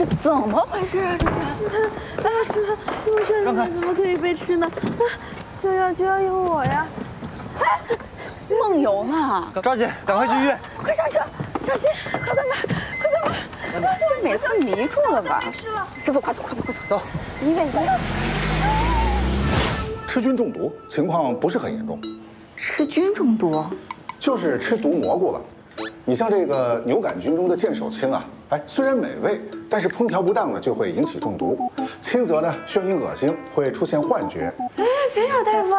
这怎么回事啊？这是，哎呀，吃它这么帅的菜怎么可以被吃呢？啊，就要就要有我呀！哎，这梦游呢？抓紧，赶快去医院！快上车，小心，快关门，快关门！这每次迷住了吧？师傅，快走，快走，快走！走，医院，医院。吃菌中毒情况不是很严重，吃菌中毒，就是吃毒蘑菇了。你像这个牛杆菌中的剑手青啊，哎，虽然美味，但是烹调不当呢就会引起中毒。轻则呢眩晕恶心，会出现幻觉。哎，别呀，大夫！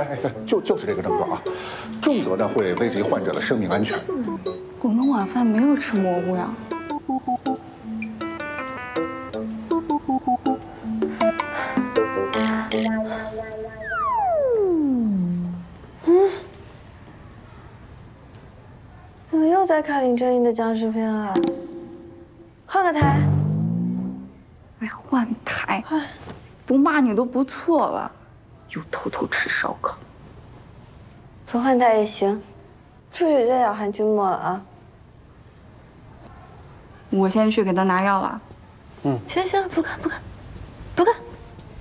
哎哎，就就是这个症状啊。重则呢会危及患者的生命安全。我们晚饭没有吃蘑菇呀。怎么又在看林正英的僵尸片了？换个台。哎，换台，不骂你都不错了，又偷偷吃烧烤。不换台也行，出去再咬含君墨了啊！我先去给他拿药了。嗯，行行了，不看不看，不看，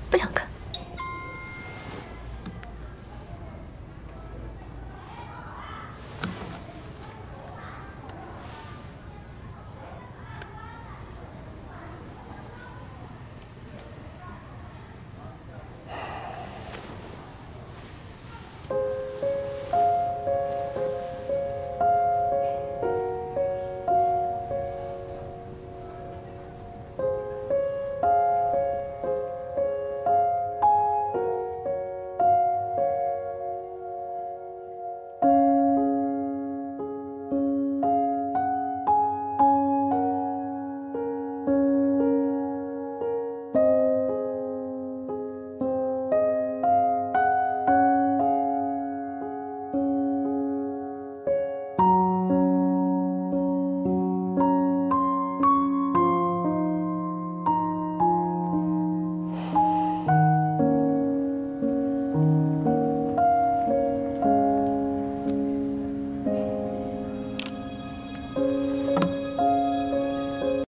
不想看。